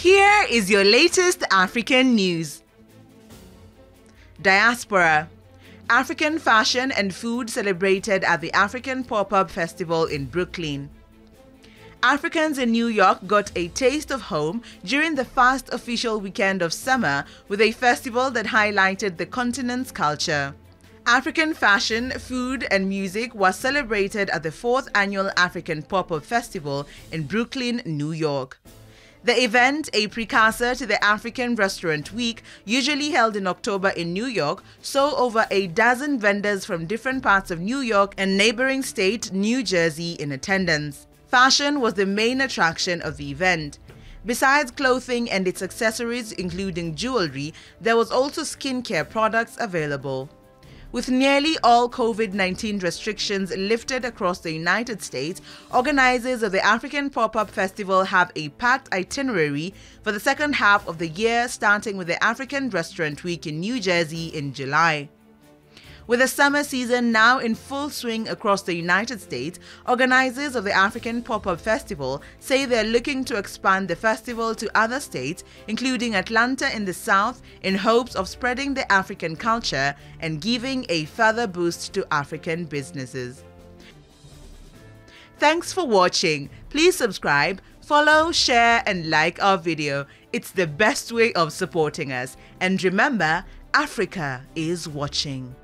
Here is your latest African news. Diaspora African fashion and food celebrated at the African Pop Up Festival in Brooklyn. Africans in New York got a taste of home during the first official weekend of summer with a festival that highlighted the continent's culture. African fashion, food, and music was celebrated at the fourth annual African Pop Up Festival in Brooklyn, New York. The event, a precursor to the African Restaurant Week, usually held in October in New York, saw over a dozen vendors from different parts of New York and neighboring state, New Jersey, in attendance. Fashion was the main attraction of the event. Besides clothing and its accessories, including jewelry, there was also skincare products available. With nearly all COVID 19 restrictions lifted across the United States, organizers of the African Pop Up Festival have a packed itinerary for the second half of the year, starting with the African Restaurant Week in New Jersey in July. With the summer season now in full swing across the United States, organizers of the African Pop Up Festival say they're looking to expand the festival to other states, including Atlanta in the South, in hopes of spreading the African culture and giving a further boost to African businesses. Thanks for watching. Please subscribe, follow, share, and like our video. It's the best way of supporting us. And remember, Africa is watching.